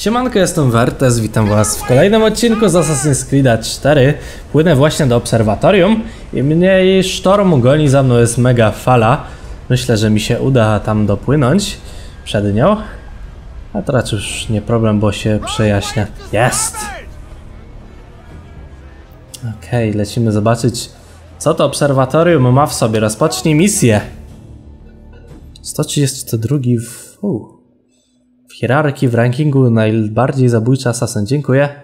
Siemanko, jestem Wertes, witam was w kolejnym odcinku z Assassin's Creed 4. Płynę właśnie do obserwatorium i mniej sztormu goni, za mną jest mega fala. Myślę, że mi się uda tam dopłynąć przed nią. A teraz już nie problem, bo się przejaśnia. Jest! Okej, lecimy zobaczyć, co to obserwatorium ma w sobie. Rozpocznij misję. 132 w... U. Hierarchii, w rankingu najbardziej zabójczy asasyn. Dziękuję.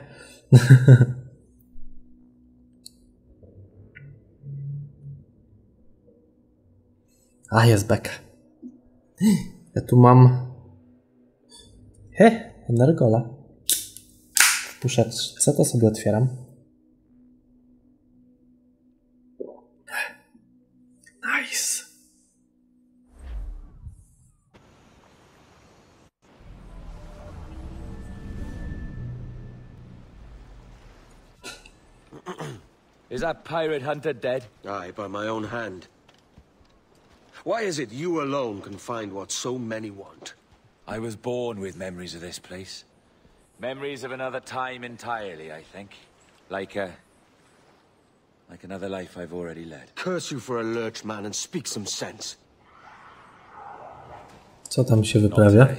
A, jest beka. Ja tu mam... He, energola. W puszeczce to sobie otwieram. Is that pirate hunter dead? Aye, by my own hand. Why is it you alone can find what so many want? I was born with memories of this place. Memories of another time entirely, I think. Like a... Like another life I've already led. Curse you for a lurch, man, and speak some sense. Co tam się wyprawia?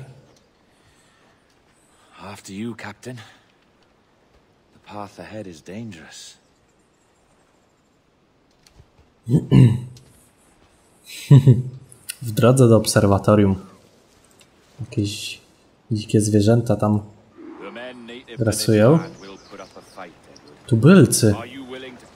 After you, Captain. The path ahead is dangerous. W drodze do obserwatorium. Jakieś dzikie zwierzęta tam Grasują. a. Tubylcy. Are you willing to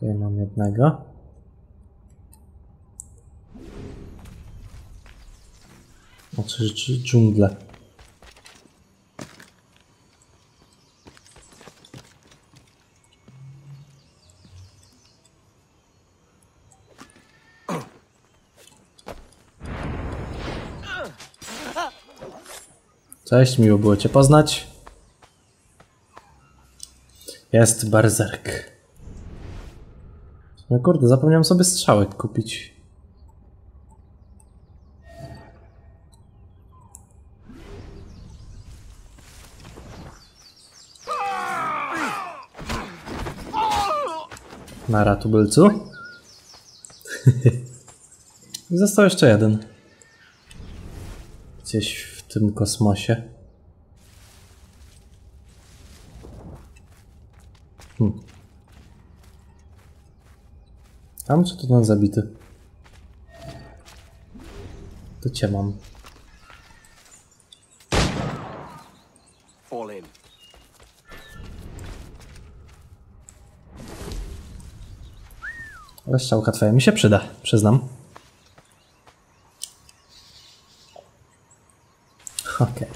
Okej, mam jednego. Znaczy dż- dżunglę. Cześć, miło było Cię poznać. Jest berserk. No kurde, zapomniałem sobie strzałek kupić. Nara tubylcu. Został jeszcze jeden. Gdzieś w tym kosmosie. Hmm. Tam czy to ten zabity? To cię mam. Ale strzałka twoja mi się przyda, przyznam. Okej.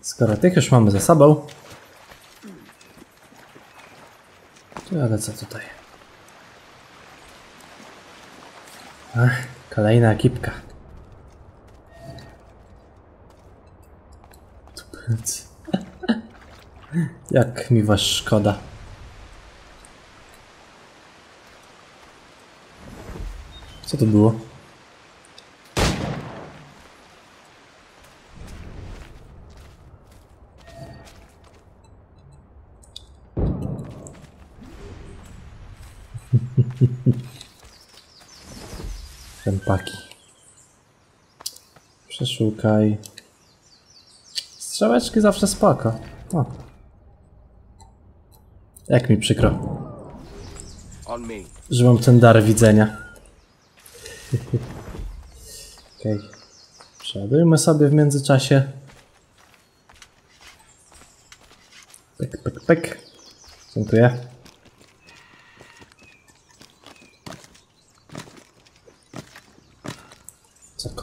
Skoro tych już mamy ze sobą. To ja lecę tutaj. Ach, kolejna ekipka. Jak mi was szkoda. Co to było? Krępaki. Przeszukaj. Strzałeczki zawsze spoko. O. Jak mi przykro, że mam ten dar widzenia. Okej. Okay. Przeładujmy sobie w międzyczasie. Pek, pek, pek. Dziękuję.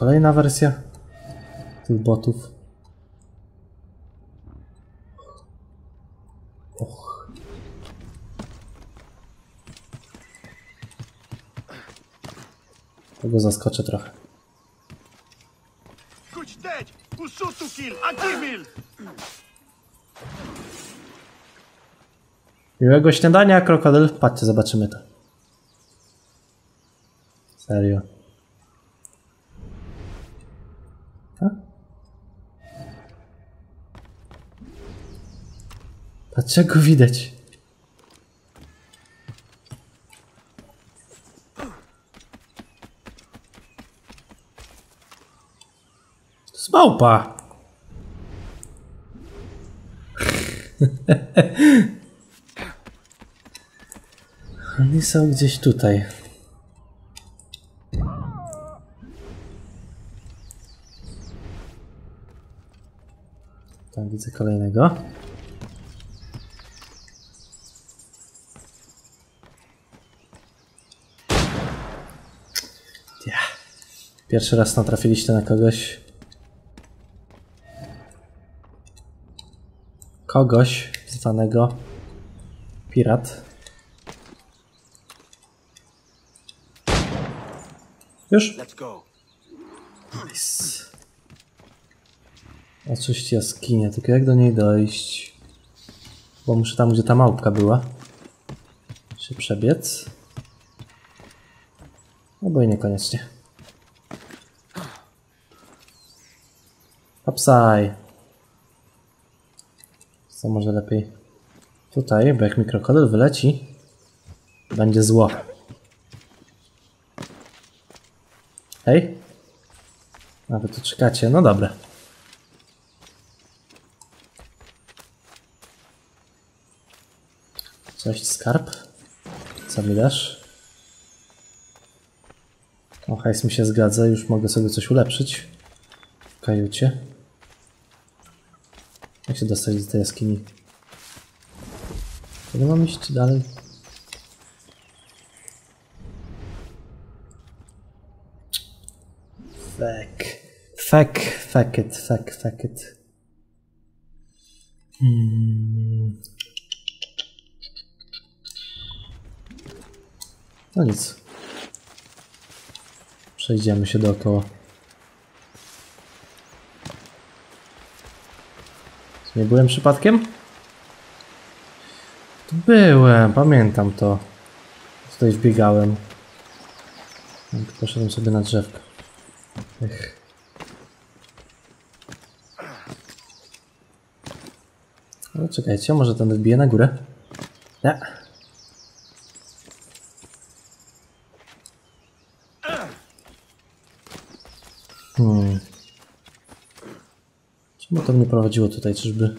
Kolejna wersja tych botów. Och. Tego zaskoczę trochę. Miłego śniadania, krokodyl. Patrzcie, zobaczymy to. Serio. Patrzcie, jak go widać. To jest małpa. Oni są gdzieś tutaj. Tam widzę kolejnego. Ja. Pierwszy raz natrafiliście na kogoś. Kogoś zwanego pirat. Już? Nice. Oczywiście jaskinia, tylko jak do niej dojść? Bo muszę tam, gdzie ta małpka była. Się przebiec. Albo i niekoniecznie. Upside. Co może lepiej? Tutaj, bo jak mi krokodyl wyleci, będzie zło. Hej? A wy tu czekacie, no dobra. Cześć skarb. Co mi dasz? O, hajs mi się zgadza, już mogę sobie coś ulepszyć. W kajucie. Jak się dostać do tej jaskini? Kiedy mam iść dalej? Fuck. Fuck, fuck it, fuck, fuck it. Hmm. No nic. Przejdziemy się dookoła. Nie byłem przypadkiem? Tu byłem, pamiętam to. Tutaj wbiegałem. Poszedłem sobie na drzewko. Ech. No czekajcie, może ten wbije na górę? Nie. Hmm. Czemu to mnie prowadziło tutaj? Czyżby...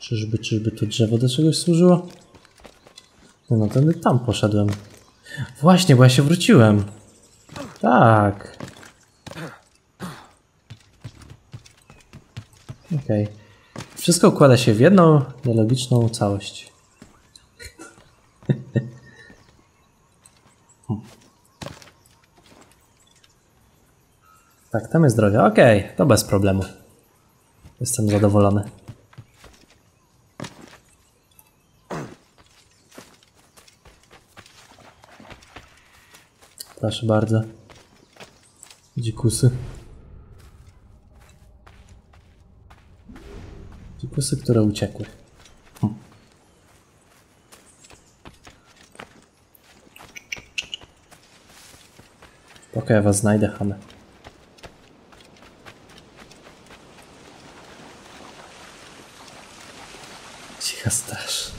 Czyżby, czyżby to drzewo do czegoś służyło? No, no tędy tam poszedłem. Właśnie, bo ja się wróciłem. Tak. Okej. Wszystko układa się w jedną nielogiczną całość. Tak, tam jest droga. Okej, to bez problemu. Jestem zadowolony. Proszę bardzo. Dzikusy. Dzikusy, które uciekły. Hm. Spoko, ja was znajdę, chamy. Cicha straż.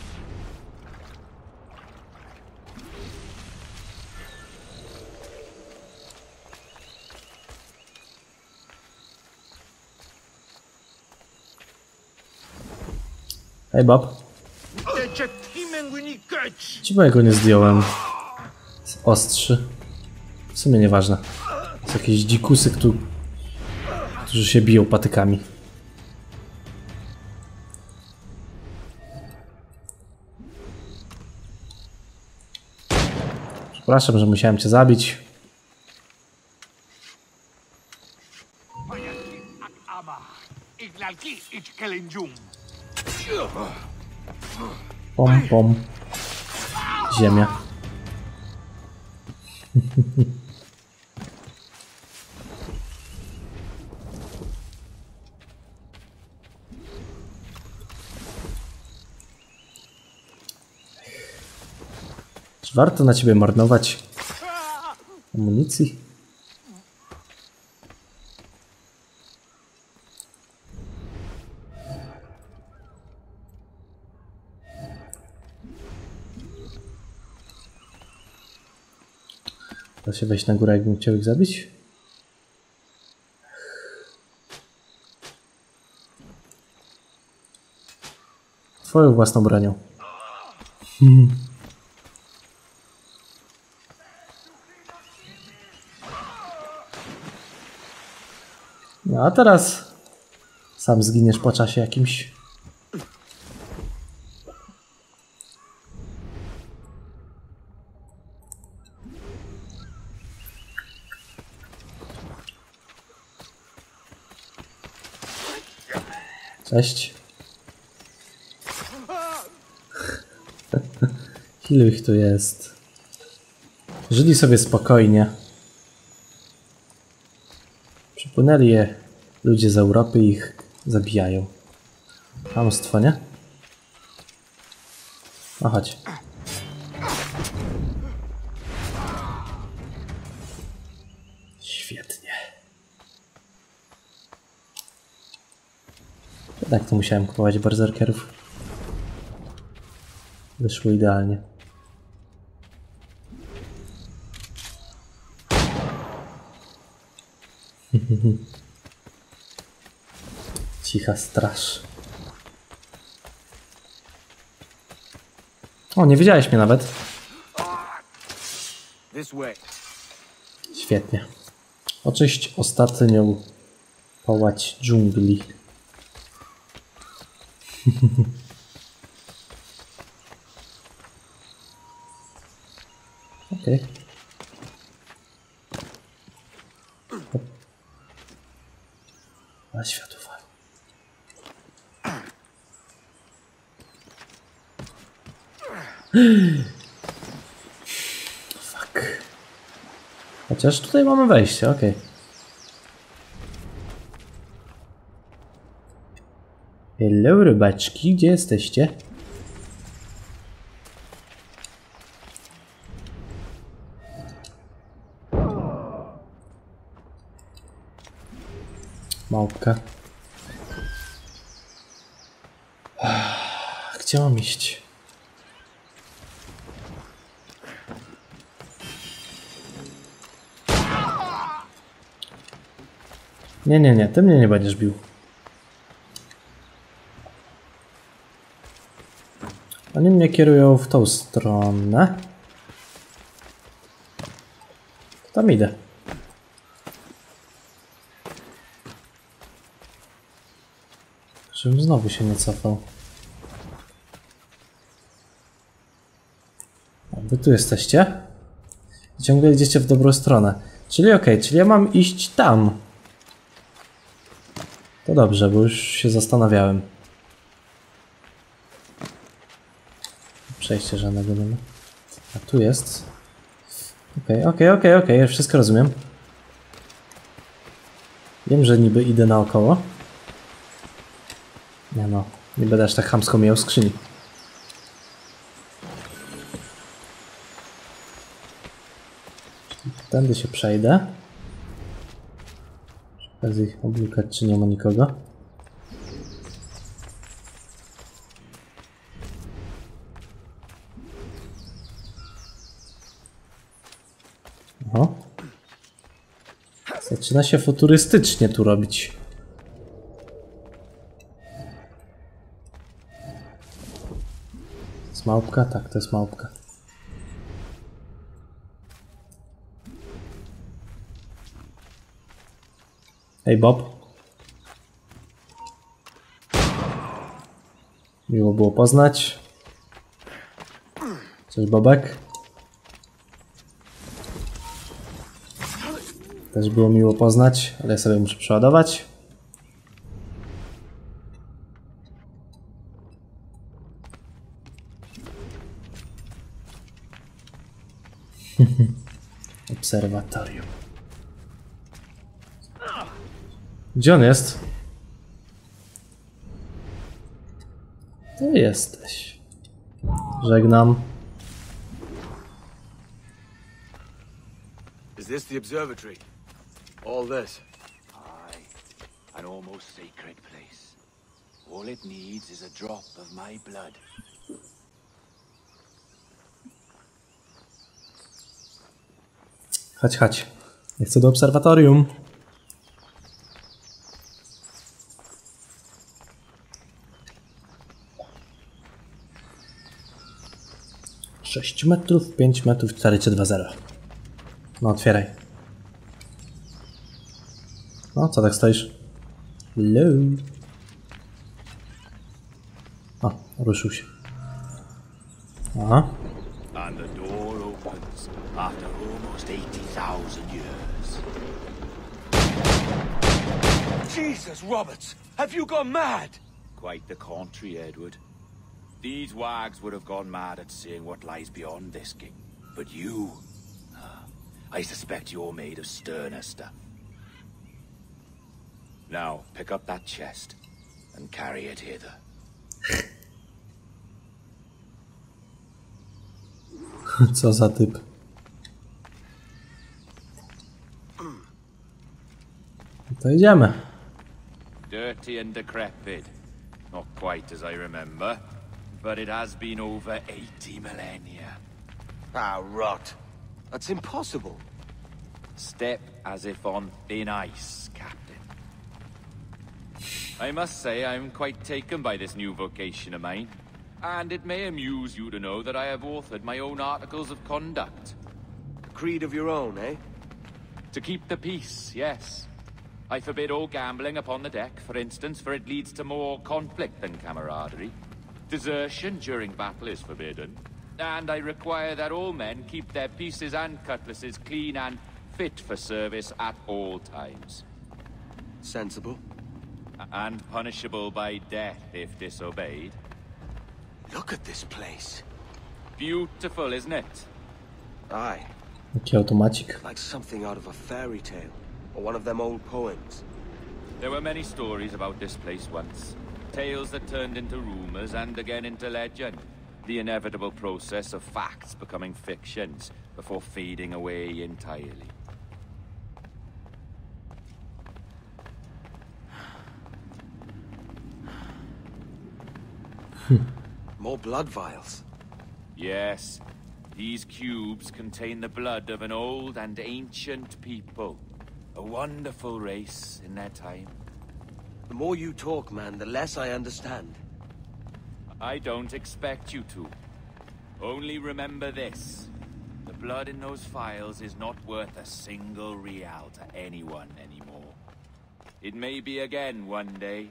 Hej kać! Czemu ja go nie zdjąłem? Z ostrzy. W sumie nieważne. To jakieś dzikusy, któ- którzy się biją patykami. Przepraszam, że musiałem cię zabić. Pom, pom. Ziemia. Czy warto na ciebie marnować amunicji? Da się wejść na górę, jakbym chciał ich zabić? Twoją własną bronią. No a teraz sam zginiesz po czasie jakimś. Cześć. Ilu ich tu jest? Żyli sobie spokojnie. Przypłynęli je ludzie z Europy ich zabijają. Hamstwo, nie? No chodź. Świetnie. Tak to musiałem kupować berserkerów. Wyszło idealnie. Cicha straż. O, nie widziałeś mnie nawet. Świetnie. Oczyść ostatnią pałać dżungli. Okej. Hop. A światło Fuck. Chociaż tutaj mamy wejście, okej. Hello rybaczki, gdzie jesteście? Małpka. Gdzie mam iść? Nie, nie, nie, ty mnie nie będziesz bił. Oni mnie kierują w tą stronę. Tam idę. Żebym znowu się nie cofał. Wy tu jesteście? Ciągle idziecie w dobrą stronę. Czyli okej, czyli ja mam iść tam. Dobrze, bo już się zastanawiałem. Przejście żadnego nie ma. A tu jest. Okej, okej, okej, okej, już wszystko rozumiem. Wiem, że niby idę naokoło. Nie no, nie będę aż tak chamsko miał skrzyni. Tędy się przejdę. Przy okazji oblikać, czy nie ma nikogo. Oho. Zaczyna się futurystycznie tu robić. Jest małpka? Tak, to jest małpka. Hej Bob. Miło było poznać. Cześć Bobek. Też było miło poznać, ale ja sobie muszę przeładować. Obserwatorium. Gdzie on jest? Tu jesteś. Żegnam. Is this the observatory? All this? Aye, an almost sacred place. All it needs is a drop of my blood. Chodź, chodź. Ja chcę do obserwatorium. Sześć metrów, pięć metrów, cztery, trzy, dwa, zero. No, otwieraj. No, co tak stoisz? Hello. O, ruszył się. Aha. And the door opens after almost 80,000 years. Jesus, Roberts! Have you gone mad? Quite the contrary, Edward. These wags would have gone mad at seeing what lies beyond this king. But you... ah, I suspect you're made of sterner stuff. Now, pick up that chest and carry it hither. Co za typ. To idziemy. Dirty and decrepit. Not quite as I remember, but it has been over 80 millennia. Ah, rot. That's impossible. Step as if on thin ice, Captain. I must say I'm quite taken by this new vocation of mine. And it may amuse you to know that I have authored my own articles of conduct. A creed of your own, eh? To keep the peace, yes. I forbid all gambling upon the deck, for instance, for it leads to more conflict than camaraderie. Desertion during battle is forbidden. And I require that all men keep their pieces and cutlasses clean and fit for service at all times. Sensible. And punishable by death if disobeyed. Look at this place. Beautiful, isn't it? Aye, Taki automacik. like something out of a fairy tale. Or one of them old poems. There were many stories about this place once. Tales that turned into rumors and again into legend. The inevitable process of facts becoming fictions before fading away entirely. More blood vials. Yes, these cubes contain the blood of an old and ancient people. A wonderful race in their time. The more you talk, man, the less I understand. I don't expect you to. Only remember this. The blood in those files is not worth a single real to anyone anymore. It may be again one day,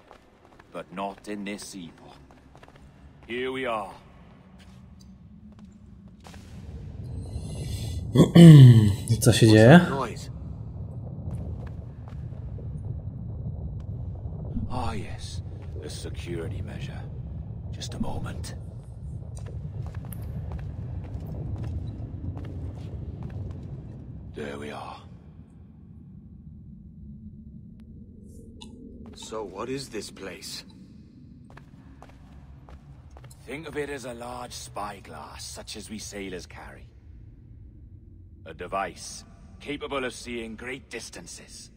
but not in this epoch. Here we are. I co się dzieje? Noise. Ah, yes. The security measure. Just a moment. There we are. So what is this place? Think of it as a large spyglass, such as we sailors carry. A device capable of seeing great distances.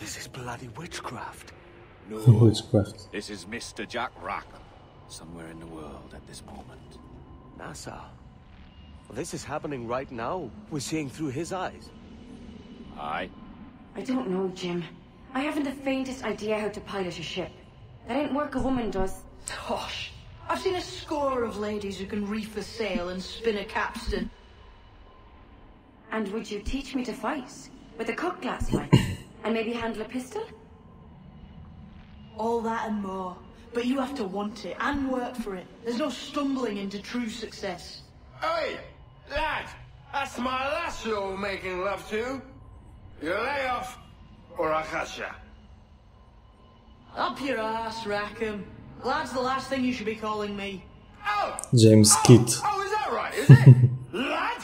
This is bloody witchcraft. No, Witchcraft. this is Mr. Jack Rackham, somewhere in the world at this moment. NASA. Well, this is happening right now. We're seeing through his eyes. Aye. I don't know, Jim. I haven't the faintest idea how to pilot a ship. That ain't work a woman does. Tosh. I've seen a score of ladies who can reef a sail and spin a capstan. And would you teach me to fight? With a cut glass like? and maybe handle a pistol? All that and more. But you have to want it and work for it. There's no stumbling into true success. Hey, lad, that's my lass you're making love to. You lay off, or I'll catch ya. Up your ass, Rackham. Lad's the last thing you should be calling me. Oh! James oh, Kidd. Oh, is that right, is it? Lad?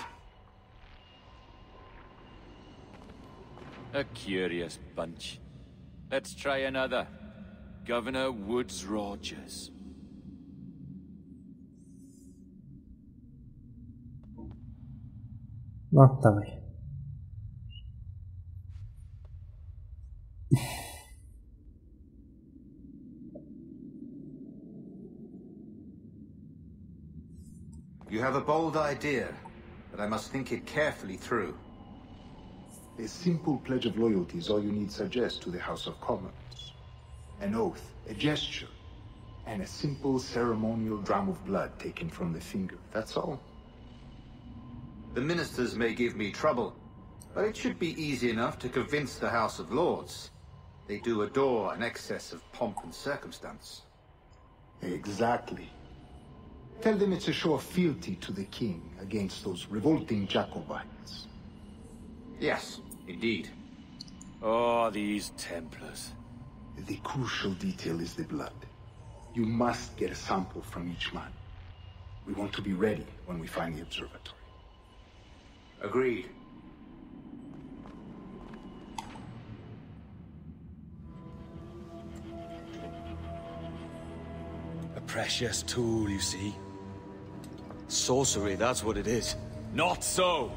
A curious bunch. Let's try another. Governor Woods Rogers. Not No, dawaj. You have a bold idea, but I must think it carefully through. A simple pledge of loyalty is all you need suggest to the House of Commons. An oath, a gesture, and a simple ceremonial dram of blood taken from the finger. That's all. The ministers may give me trouble, but it should be easy enough to convince the House of Lords. They do adore an excess of pomp and circumstance. Exactly. Tell them it's a show of fealty to the king against those revolting Jacobites. Yes, indeed. Oh, these Templars. The crucial detail is the blood. You must get a sample from each man. We want to be ready when we find the observatory. Agreed. A precious tool, you see. Sorcery, that's what it is. Not so!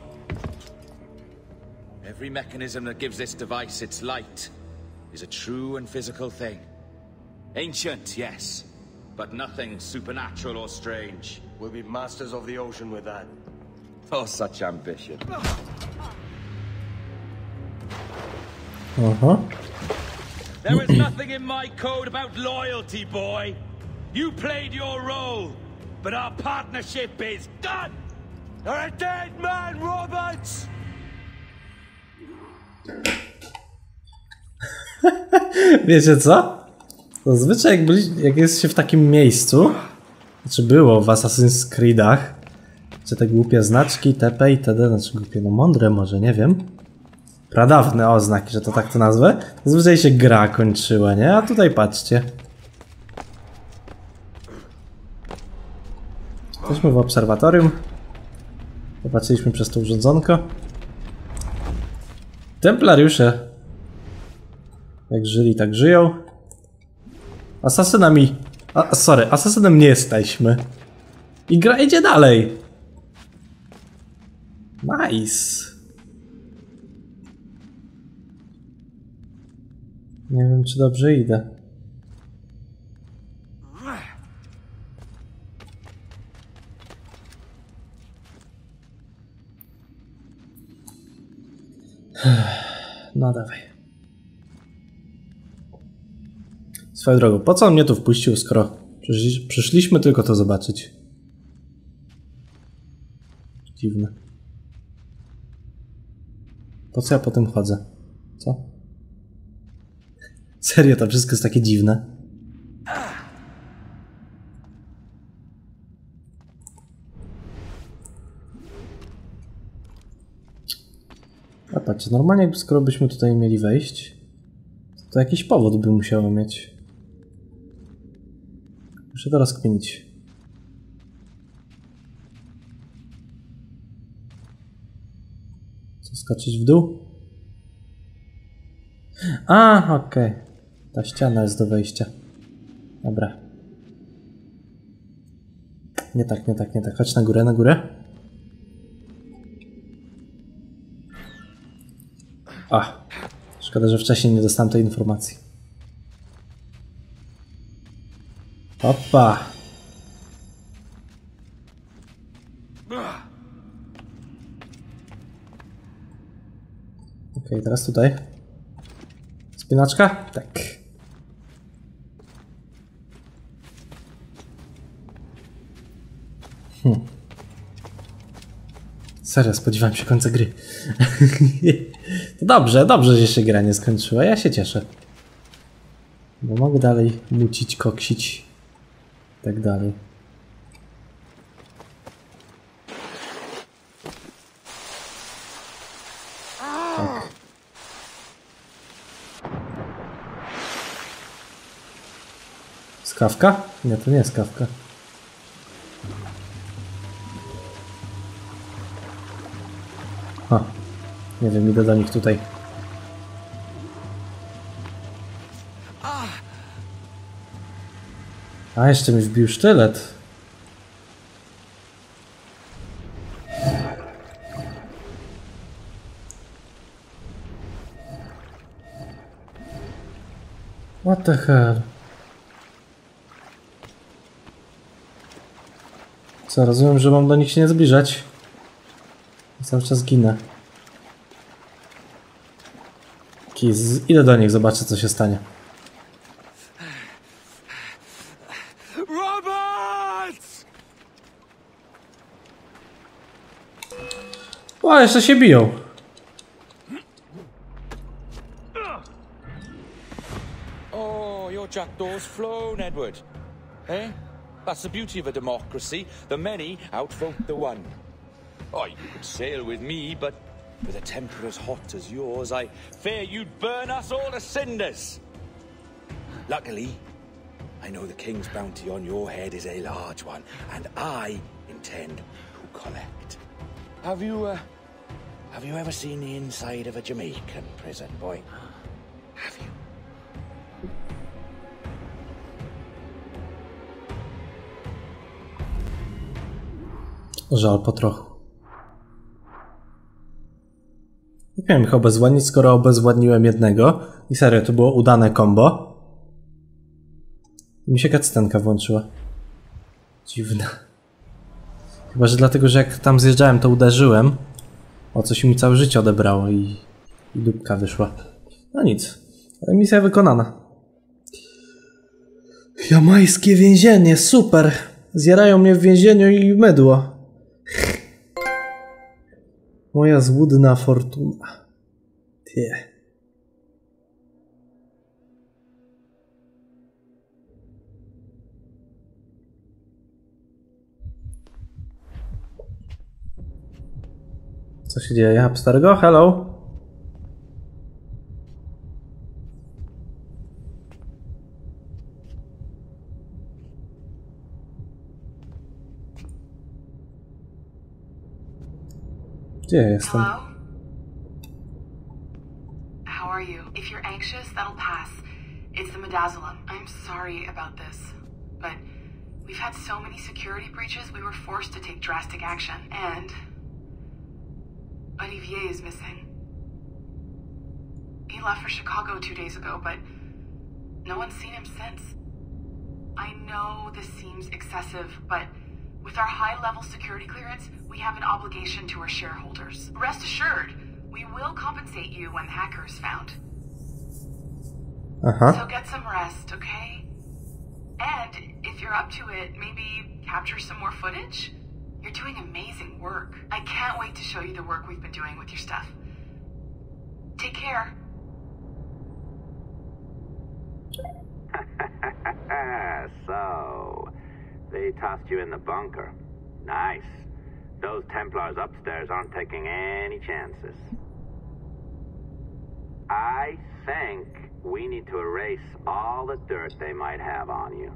Every mechanism that gives this device its light is a true and physical thing. Ancient, yes, but nothing supernatural or strange. We'll be masters of the ocean with that. Oh, such ambition. Aha. There is nothing in my code about loyalty, boy. You played your role, but our partnership is done! You're a dead man, Roberts! Wiecie co? Zazwyczaj jak, byli, jak jest się w takim miejscu, znaczy było w Assassin's Creedach, czy te głupie znaczki, TP i TD, znaczy głupie, no mądre może, nie wiem. Pradawne oznaki, że to tak to nazwę. Zazwyczaj się gra kończyła, nie? A tutaj patrzcie. Jesteśmy w obserwatorium. Popatrzyliśmy przez to urządzonko. Templariusze jak żyli, tak żyją. Asasynami. A, sorry, asasynem nie jesteśmy. I gra idzie dalej. Nice. Nie wiem, czy dobrze idę. No dawaj. Swoją drogą, po co on mnie tu wpuścił, skoro przyszli, przyszliśmy tylko to zobaczyć? Dziwne. Po co ja po tym chodzę? Co? Serio, to wszystko jest takie dziwne. Patrzcie, normalnie skoro byśmy tutaj mieli wejść, to jakiś powód by musiało mieć. Muszę to rozkminić. Co, skoczyć w dół? A, okej. Ta ściana jest do wejścia. Dobra. Nie tak, nie tak, nie tak. Chodź na górę, na górę. A, szkoda, że wcześniej nie dostałem tej informacji. Opa! Okej, teraz tutaj. Spinaczka? Tak. Hmm. Serio, spodziewałem się końca gry. dobrze, dobrze, że się gra nie skończyła. Ja się cieszę. Bo mogę dalej mucić, koksić tak dalej. Tak. Skawka? Nie, to nie jest skawka. Nie wiem, idę do nich tutaj. A, jeszcze mi wbił sztylet. What the hell? Co, rozumiem, że mam do nich się nie zbliżać. I cały czas ginę. Kiz, idę do nich, zobaczę co się stanie. O, jeszcze się biją. Oh, your jackdaw's flown, Edward. Eh? That's the beauty of a democracy. The many outvote the one. Oh, you could sail with me, but with a temper as hot as yours, I fear you'd burn us all to cinders. Luckily, I know the king's bounty on your head is a large one, and I intend to collect. Have you, uh, have you ever seen the inside of a Jamaican prison, boy? Have you? Żal po trochu. Nie miałem ich obezwładnić, skoro obezwładniłem jednego. I serio, to było udane combo. I mi się cutscenka włączyła. Dziwne. Chyba, że dlatego, że jak tam zjeżdżałem, to uderzyłem. O coś mi całe życie odebrało i, i dupka wyszła. No nic. Ale misja wykonana. Jamańskie więzienie, super! Zjarają mnie w więzieniu i mydło. Moja złudna fortuna. Tie. Co się dzieje? Upstargo? Hello? Gdzie ja jestem? Hello? How are you? If you're anxious, that'll pass. It's the midazolam. I'm sorry about this, but we've had so many security breaches, we were forced to take drastic action. And Olivier is missing. He left for Chicago two days ago, but no one's seen him since. I know this seems excessive, but with our high level security clearance, we have an obligation to our shareholders. Rest assured, we will compensate you when the hacker is found. Uh-huh. So get some rest, okay? And if you're up to it, maybe capture some more footage? You're doing amazing work. I can't wait to show you the work we've been doing with your stuff. Take care. so, they tossed you in the bunker. Nice. Those Templars upstairs aren't taking any chances. I think we need to erase all the dirt they might have on you.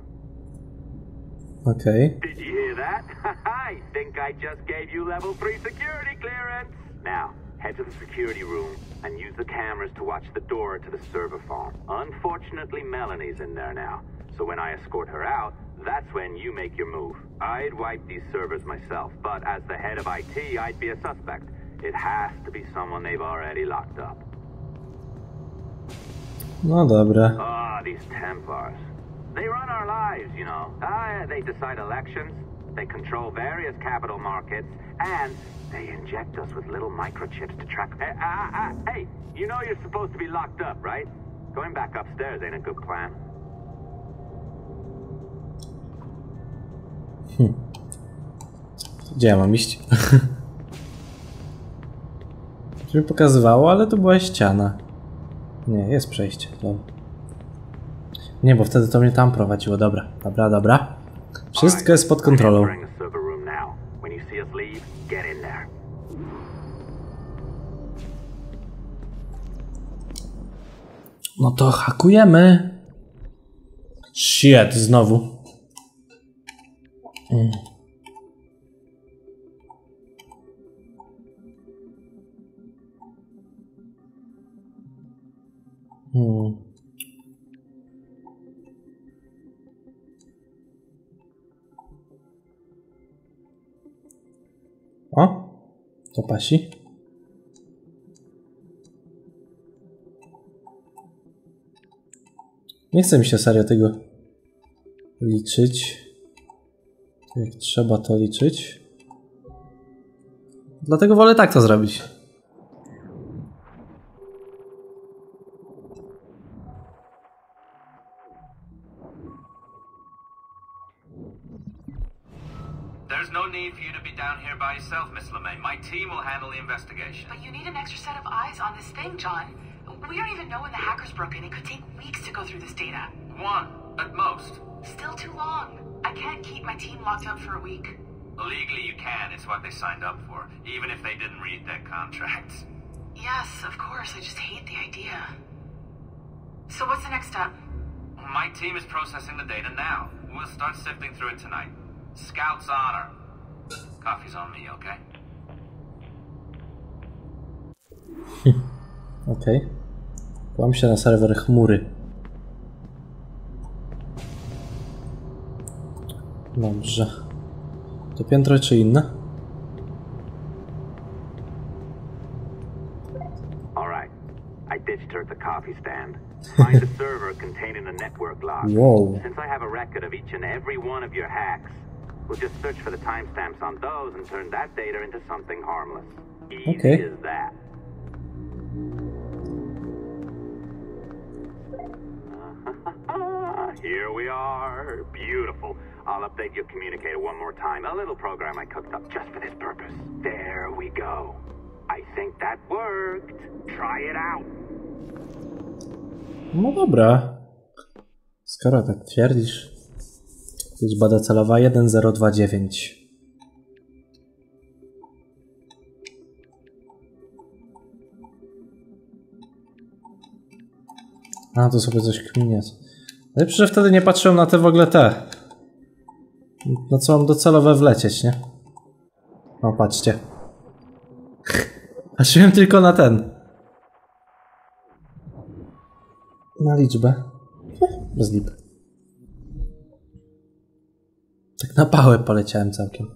Okay. Did you hear that? I think I just gave you level 3 security clearance. Now, head to the security room and use the cameras to watch the door to the server farm. Unfortunately, Melanie's in there now. So when I escort her out, that's when you make your move. I'd wipe these servers myself, but as the head of IT, I'd be a suspect. It has to be someone they've already locked up. No dobra. Ah, these Templars. They run our lives, you know. Ah, they decide elections, they control various capital markets, and they inject us with little microchips to track. Hey, ah, ah, hey, you know you're supposed to be locked up, right? Going back upstairs ain't a good plan. Gdzie ja mam iść? Coś mi pokazywało, ale to była ściana. Nie, jest przejście. Dobra. Nie, bo wtedy to mnie tam prowadziło. Dobra, dobra, dobra. Wszystko jest pod kontrolą. No to hakujemy. Shit, znowu. Mm. Hmm. To pasi. Nie chce mi się serio tego liczyć. Jak trzeba to liczyć. Dlatego wolę tak to zrobić. Yourself, Miss LeMay. My team will handle the investigation. But you need an extra set of eyes on this thing, John. We don't even know when the hackers broke in. It could take weeks to go through this data. One, at most. Still too long. I can't keep my team locked up for a week. Legally, you can. It's what they signed up for, even if they didn't read their contracts. Yes, of course. I just hate the idea. So what's the next step? My team is processing the data now. We'll start sifting through it tonight. Scout's honor. Coffee's on me, okay? Okej. Okay. się na serwer chmury. Dobrze. To piętro czy inne? Alright. I ditched her at the coffee stand. Find the server containing the network lock. Whoa. Since I have a record of each and every one of your hacks, we'll just search for the timestamps on those and turn that data into something harmless. Easy Okay. as that. Here we are. Beautiful. I'll update your communicator one more time. A little program I cooked up just for this purpose. There we go. I think that worked. Try it out. No dobra. Skoro tak twierdzisz. Liczba docelowa 1029. A, to sobie coś kminie. Najlepsze, że wtedy nie patrzyłem na te w ogóle te. Na co mam docelowe wlecieć, nie? No, patrzcie. Patrzyłem tylko na ten. Na liczbę. Bez lipy. Tak na pałę poleciałem całkiem.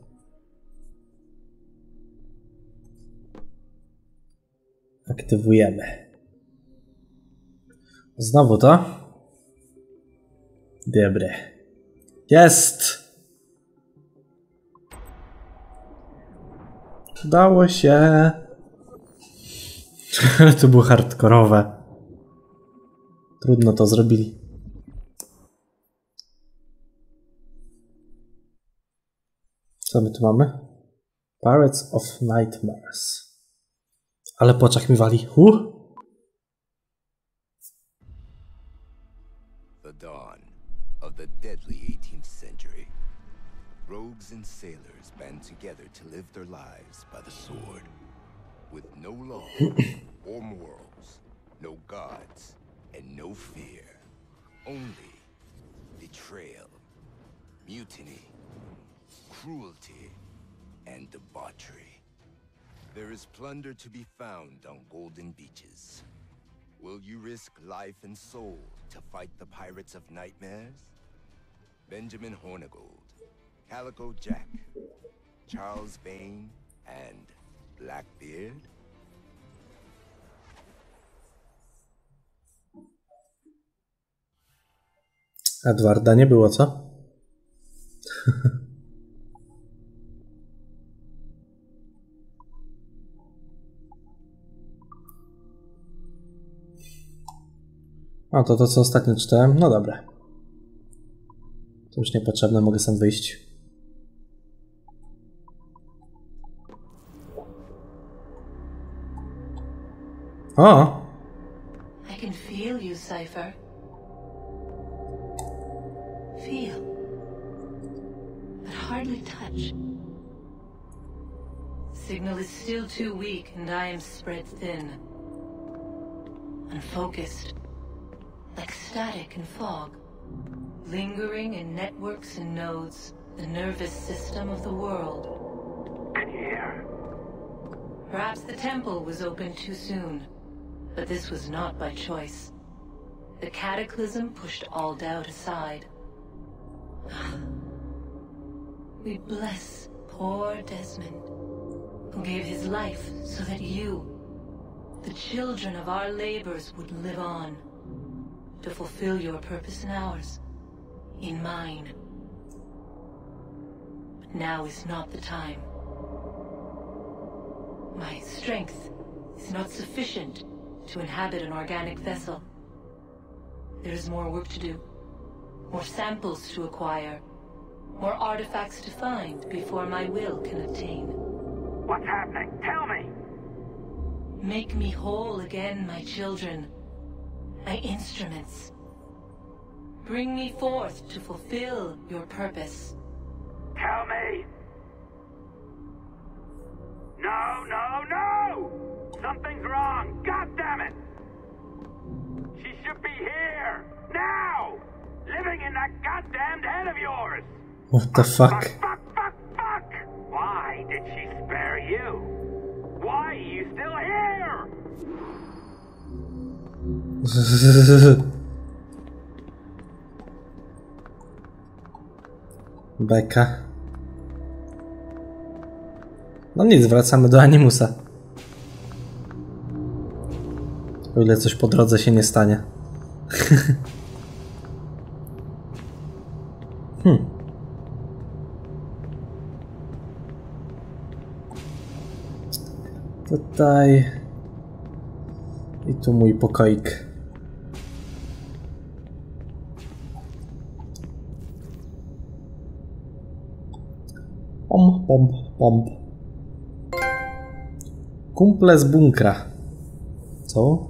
Aktywujemy. Znowu to? Dobre. Jest! Udało się. To było hardkorowe. Trudno to zrobili. Co my tu mamy? Pirates of Nightmares. Ale po oczach mi wali. Uh! The dawn of the deadly 18th century. Rogues and sailors band together to live their lives by the sword. With no law or morals, no gods, and no fear. Only betrayal, mutiny, cruelty, and debauchery. There is plunder to be found on golden beaches. Will you risk life and soul to fight the pirates of nightmares? Benjamin Hornigold, Calico Jack, Charles Vane, and Blackbeard? Edwarda nie było, co? O, to to co ostatnio czytałem? No dobra. To już niepotrzebne, mogę sam wyjść. O! I can feel you, Cypher. Feel. But hardly touch. Signal is still too weak, and I am spread thin. Unfocused. Like static in fog. Lingering in networks and nodes, the nervous system of the world. Hear? Perhaps the temple was opened too soon, but this was not by choice. The cataclysm pushed all doubt aside. We bless poor Desmond. who gave his life so that you, the children of our labors, would live on, to fulfill your purpose in ours, in mine. But now is not the time. My strength is not sufficient to inhabit an organic vessel. There is more work to do, more samples to acquire, more artifacts to find before my will can obtain. What's happening? Tell me! Make me whole again, my children, my instruments. Bring me forth to fulfill your purpose. Tell me! No, no, no! Something's wrong! God damn it! She should be here! Now! Living in that goddamned head of yours! What the fuck? Fuck, fuck, fuck! Why did she spare you? Why are you still here? Beka. No nic, wracamy do Animusa. O ile coś po drodze się nie stanie. hmm. Tutaj... I tu mój pokoik. Pom, pom, pom. Kumple z bunkra. Co?